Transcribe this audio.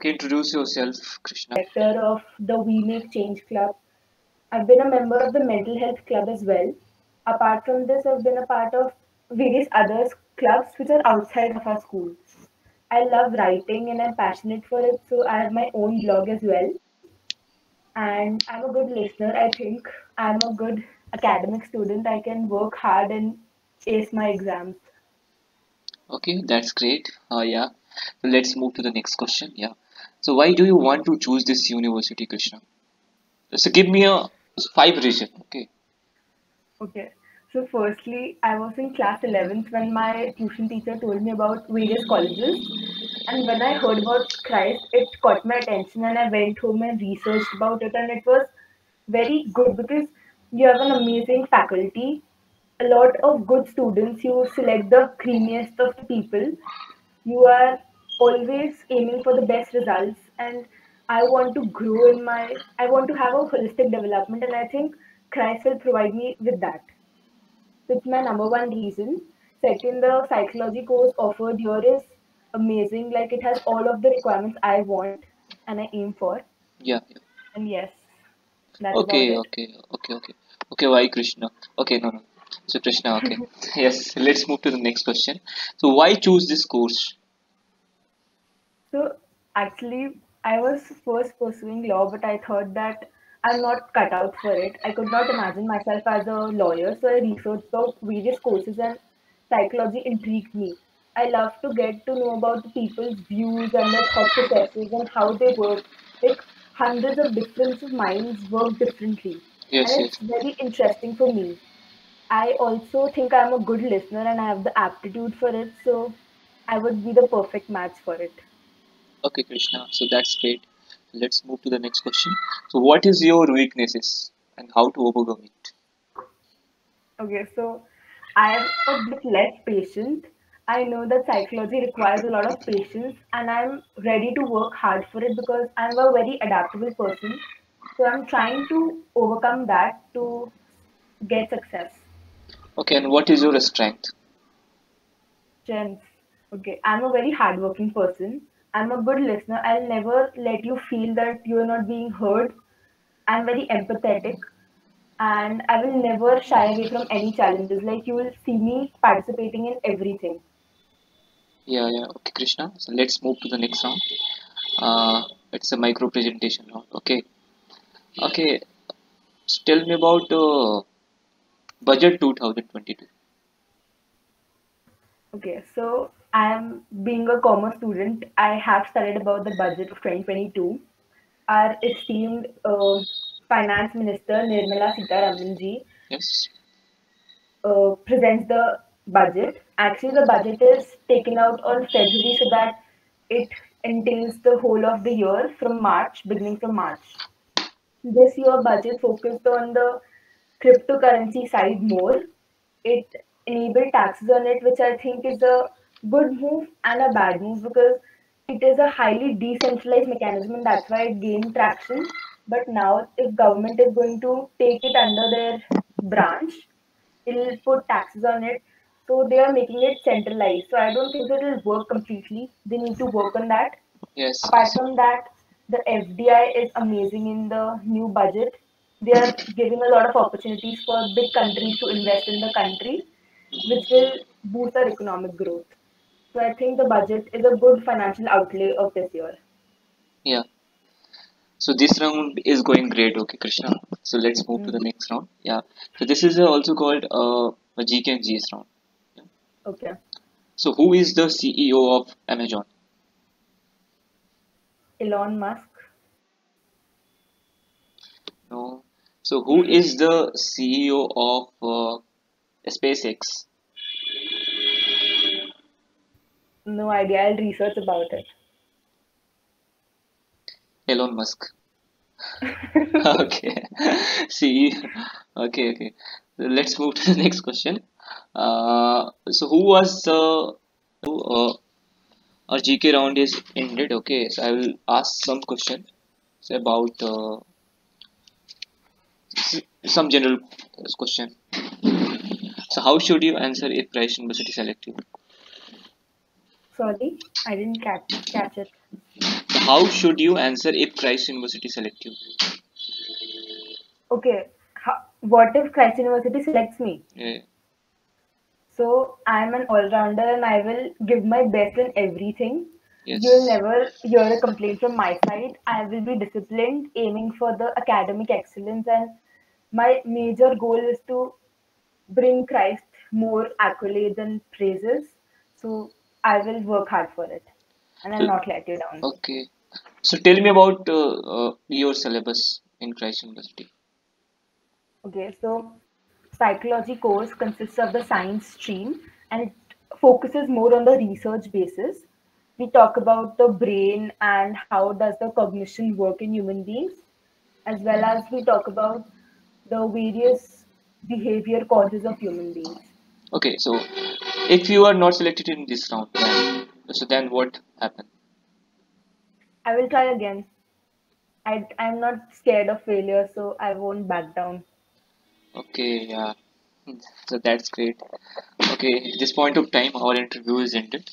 Okay, introduce yourself, Krishna. Director of the We Make Change Club. I've been a member of the Mental Health Club as well. Apart from this, I've been a part of various other clubs which are outside of our school. I love writing and I'm passionate for it, so I have my own blog as well. And I'm a good listener. I think I'm a good academic student. I can work hard and ace my exams. Okay, that's great. Uh, yeah. So let's move to the next question. Yeah. So why do you want to choose this university, Krishna? So give me a five reason. Okay. Okay. So firstly, I was in class 11th when my tuition teacher told me about various colleges. And when I heard about Christ, it caught my attention and I went home and researched about it. And it was very good because you have an amazing faculty, a lot of good students. You select the creamiest of the people. You are always aiming for the best results. And I want to grow in my, I want to have a holistic development. And I think Christ will provide me with that. It's my number one reason. Second, the psychology course offered here is amazing. Like it has all of the requirements I want and I aim for. Yeah. And yes, that's Okay, okay, okay, okay. Okay, why Krishna? Okay, no, no. So Krishna, okay. Yes, let's move to the next question. So why choose this course? So actually, I was first pursuing law, but I thought that I'm not cut out for it. I could not imagine myself as a lawyer, so I researched about various courses and psychology intrigued me. I love to get to know about the people's views and their thought processes and how they work. Like hundreds of different minds work differently, Yes, and yes. it's very interesting for me. I also think I'm a good listener and I have the aptitude for it, so I would be the perfect match for it. Okay, Krishna. So that's great. Let's move to the next question. So what is your weaknesses and how to overcome it? Okay, so I am a bit less patient. I know that psychology requires a lot of patience, and I'm ready to work hard for it because I'm a very adaptable person. So I'm trying to overcome that to get success. Okay, and what is your strength? Strength. Okay, I'm a very hardworking person. I'm a good listener. I'll never let you feel that you're not being heard. I'm very empathetic. and I will never shy away from any challenges. Like you will see me participating in everything. Yeah, yeah. Okay, Krishna. So let's move to the next round. Uh, it's a micro presentation round. Okay. Okay. So tell me about uh, budget 2022. Okay, so I am being a commerce student. I have studied about the budget of 2022. Our esteemed uh, finance minister Nirmala Sitharaman ji Yes. uh, presents the budget. Actually, the budget is taken out on February so that it entails the whole of the year from March, beginning from March. This year budget focused on the cryptocurrency side more. It enabled taxes on it, which I think is a good move and a bad move because it is a highly decentralized mechanism and that's why it gained traction. But now if government is going to take it under their branch, it'll put taxes on it. So they are making it centralized. So I don't think it will work completely. They need to work on that. Yes. Apart from that, the FDI is amazing in the new budget. They are giving a lot of opportunities for big countries to invest in the country, which will boost our economic growth. So I think the budget is a good financial outlay of this year. Yeah. So this round is going great. Okay, Krishna. So let's move to the Mhm. next round. Yeah. So this is also called uh, a GK and GS round. Okay. So who is the CEO of Amazon? Elon Musk. No. So who is the CEO of uh, SpaceX? No idea. I'll research about it. Elon Musk. Okay. See. Okay, okay. Let's move to the next question. Uh, so who was uh, who, uh, our GK round is ended. Okay, so I will ask some questions about uh, some general question. So how should you answer if Christ University selective? Sorry, I didn't catch catch it. how should you answer if Christ University select you? Okay, how, what if Christ University selects me? Yeah. So I'm an all-rounder and I will give my best in everything. Yes. You'll never hear a complaint from my side. I will be disciplined, aiming for the academic excellence, and my major goal is to bring Christ more accolades and praises. So I will work hard for it, and I'll not let you down. Okay. So tell me about uh, uh, your syllabus in Christ University. Okay, so psychology course consists of the science stream and it focuses more on the research basis. We talk about the brain and how does the cognition work in human beings, as well as we talk about the various behavior causes of human beings. Okay, so if you are not selected in this round, then so then what happened? I will try again. I, I'm not scared of failure, so I won't back down. Okay, yeah. So that's great. Okay, at this point of time, our interview is ended.